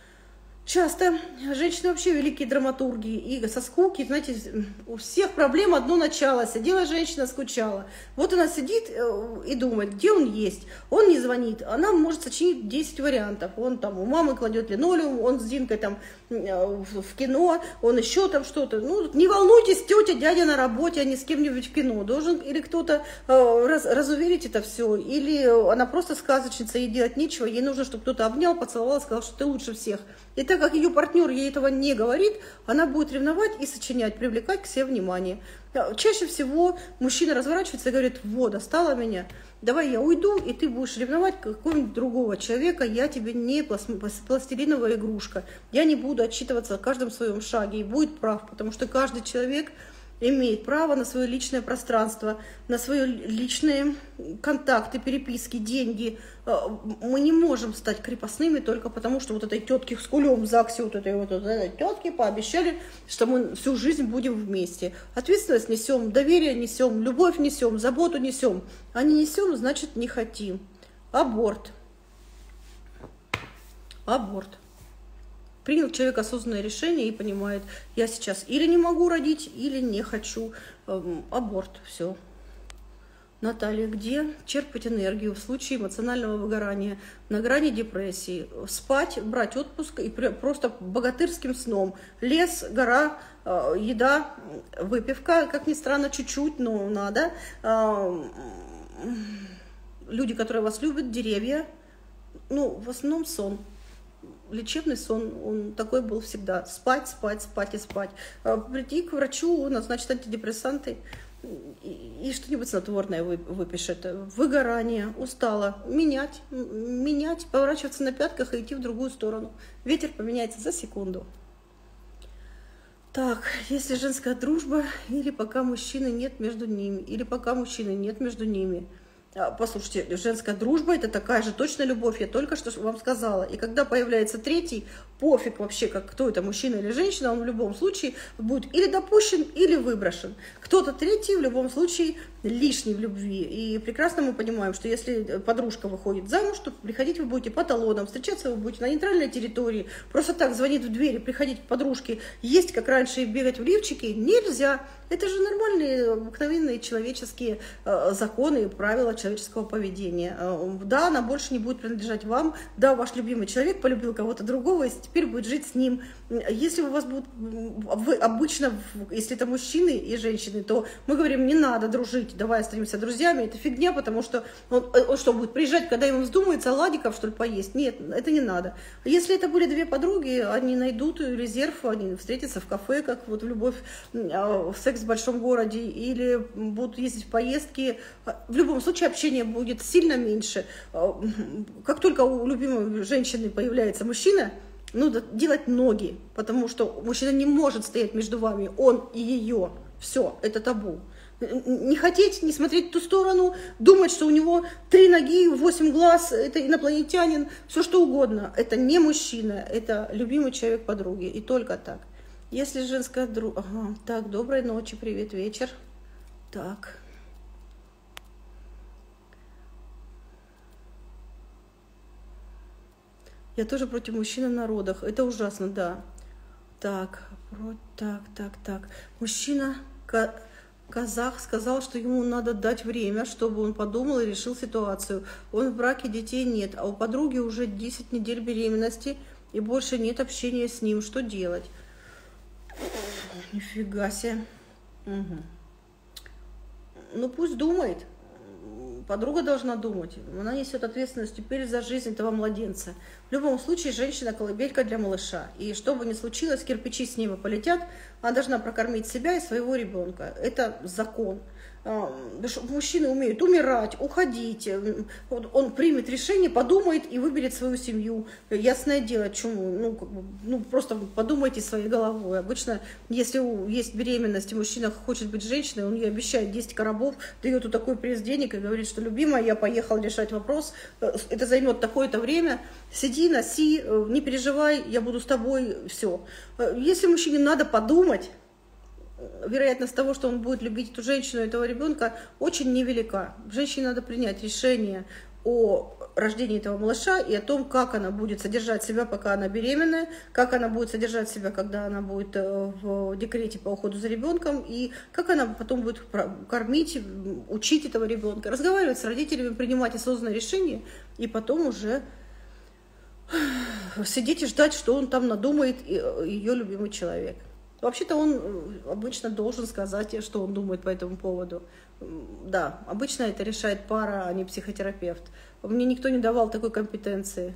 Часто женщины вообще великие драматурги, и со скуки, знаете, у всех проблем одно начало, сидела женщина, скучала. Вот она сидит э, и думает, где он есть, он не звонит, она может сочинить 10 вариантов, он там у мамы кладет линолеум, он с Динкой там э, в кино, он еще там что-то. Ну, не волнуйтесь, тетя, дядя на работе, а не с кем-нибудь в кино. Должен или кто-то э, раз, разуверить это все, или она просто сказочница, ей делать нечего, ей нужно, чтобы кто-то обнял, поцеловал, сказал, что ты лучше всех. И так как ее партнер ей этого не говорит, она будет ревновать и сочинять, привлекать к себе внимание. Чаще всего мужчина разворачивается и говорит, вот, достала меня, давай я уйду, и ты будешь ревновать какого-нибудь другого человека, я тебе не пластилиновая игрушка, я не буду отчитываться о каждом своем шаге, и будет прав, потому что каждый человек имеет право на свое личное пространство, на свои личные контакты, переписки, деньги. Э, мы не можем стать крепостными только потому, что вот этой тетки с кулем в ЗАГСе, вот этой вот, этой тетки пообещали, что мы всю жизнь будем вместе. Ответственность несем, доверие несем, любовь несем, заботу несем. А не несем, значит не хотим. Аборт. Аборт. Принял человек осознанное решение и понимает, я сейчас или не могу родить, или не хочу. Эм, аборт, все. Наталья, где черпать энергию в случае эмоционального выгорания, на грани депрессии, спать, брать отпуск и просто богатырским сном. Лес, гора, э, еда, выпивка, как ни странно, чуть-чуть, но надо. Эм, люди, которые вас любят, деревья, ну, в основном сон лечебный сон, он такой был всегда. Спать, спать, спать и спать. А прийти к врачу, назначить антидепрессанты и, и что-нибудь снотворное выпишет. Выгорание, устала. Менять, менять, поворачиваться на пятках и идти в другую сторону. Ветер поменяется за секунду. Так, если женская дружба, или пока мужчины нет между ними, или пока мужчины нет между ними – послушайте, женская дружба – это такая же точно любовь, я только что вам сказала. И когда появляется третий, пофиг вообще, как кто это, мужчина или женщина, он в любом случае будет или допущен, или выброшен. Кто-то третий в любом случае лишний в любви. И прекрасно мы понимаем, что если подружка выходит замуж, то приходить вы будете по талонам, встречаться вы будете на нейтральной территории, просто так звонит в дверь, приходить к подружке, есть как раньше и бегать в лифчике нельзя. Это же нормальные, обыкновенные человеческие э, законы и правила человеческого поведения. Э, да, она больше не будет принадлежать вам, да, ваш любимый человек полюбил кого-то другого, и теперь будет жить с ним. Если у вас будут, вы обычно, если это мужчины и женщины, то мы говорим, не надо дружить, давай останемся друзьями, это фигня, потому что он, он что, будет приезжать, когда ему вздумается оладиков, что ли, поесть? Нет, это не надо. Если это были две подруги, они найдут резерв, они встретятся в кафе, как вот в любовь, а, в секс в большом городе, или будут ездить в поездки. В любом случае общение будет сильно меньше. А, как только у любимой женщины появляется мужчина, ну, делать ноги, потому что мужчина не может стоять между вами, он и ее. Все, это табу. Не хотеть, не смотреть в ту сторону, думать, что у него три ноги, восемь глаз, это инопланетянин, все что угодно. Это не мужчина, это любимый человек подруги, и только так. Если женская друг... Ага, так, доброй ночи, привет, вечер. Так. Я тоже против мужчин в народах. Это ужасно, да. Так, про... так, так, так. Мужчина казах сказал, что ему надо дать время, чтобы он подумал и решил ситуацию. Он в браке, детей нет, а у подруги уже 10 недель беременности и больше нет общения с ним. Что делать? Нифига себе. Угу. Ну пусть думает подруга должна думать. Она несет ответственность теперь за жизнь этого младенца. В любом случае, женщина колыбелька для малыша. И что бы ни случилось, кирпичи с ними полетят, она должна прокормить себя и своего ребенка. Это закон. А, мужчины умеют умирать, уходить. Он примет решение, подумает и выберет свою семью. Ясное дело, чему? Ну, как бы, ну, просто подумайте своей головой. Обычно, если есть беременность, и мужчина хочет быть женщиной, он ей обещает 10 коробов, дает у такой приз денег и говорит, что, любимая, я поехал решать вопрос, э, это займет такое-то время, сиди, носи, э, не переживай, я буду с тобой, все. Э, если мужчине надо подумать, вероятность того, что он будет любить эту женщину, этого ребенка, очень невелика. Женщине надо принять решение о рождении этого малыша и о том, как она будет содержать себя, пока она беременная, как она будет содержать себя, когда она будет э, в декрете по уходу за ребенком, и как она потом будет кормить, учить этого ребенка, разговаривать с родителями, принимать осознанное решение, и потом уже сидеть и ждать, что он там надумает, э, ее любимый человек. Вообще-то он э, обычно должен сказать, что он думает по этому поводу. Да, обычно это решает пара, а не психотерапевт. Мне никто не давал такой компетенции.